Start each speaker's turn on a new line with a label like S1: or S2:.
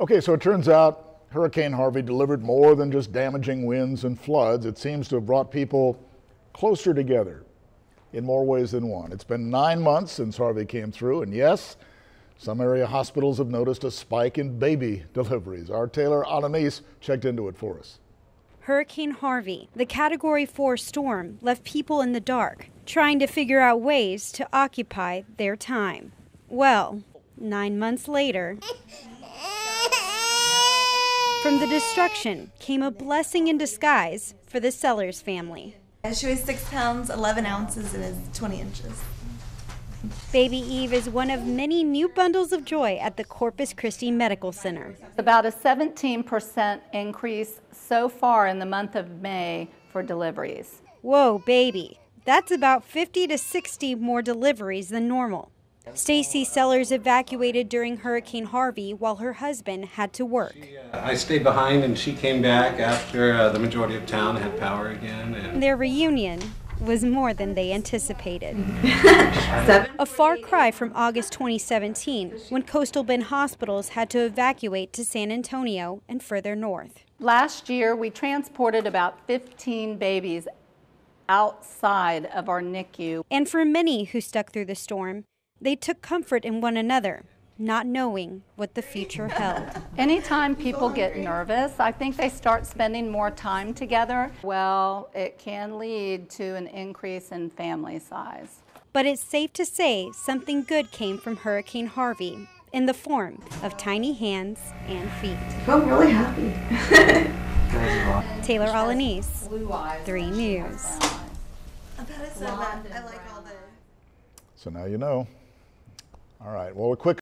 S1: Okay, so it turns out Hurricane Harvey delivered more than just damaging winds and floods. It seems to have brought people closer together in more ways than one. It's been nine months since Harvey came through, and yes, some area hospitals have noticed a spike in baby deliveries. Our Taylor Alanis checked into it for us.
S2: Hurricane Harvey, the Category 4 storm, left people in the dark, trying to figure out ways to occupy their time. Well, nine months later, from the destruction came a blessing in disguise for the Sellers family.
S3: She weighs 6 pounds, 11 ounces, and is 20 inches.
S2: Baby Eve is one of many new bundles of joy at the Corpus Christi Medical Center.
S4: About a 17% increase so far in the month of May for deliveries.
S2: Whoa, baby. That's about 50 to 60 more deliveries than normal. Stacy Sellers evacuated during Hurricane Harvey while her husband had to work.
S5: I stayed behind and she came back after uh, the majority of town had power again. And
S2: Their reunion was more than they anticipated. a far cry from August 2017, when Coastal Bend hospitals had to evacuate to San Antonio and further north.
S4: Last year, we transported about 15 babies outside of our NICU.
S2: And for many who stuck through the storm, they took comfort in one another, not knowing what the future held.
S4: Anytime people get nervous, I think they start spending more time together. Well, it can lead to an increase in family size.
S2: But it's safe to say something good came from Hurricane Harvey in the form of tiny hands and feet.
S3: I'm really happy.
S2: Taylor Alanis, 3 News.
S3: I bet it's so bad. I like all the.
S1: So now you know. All right, well, a quick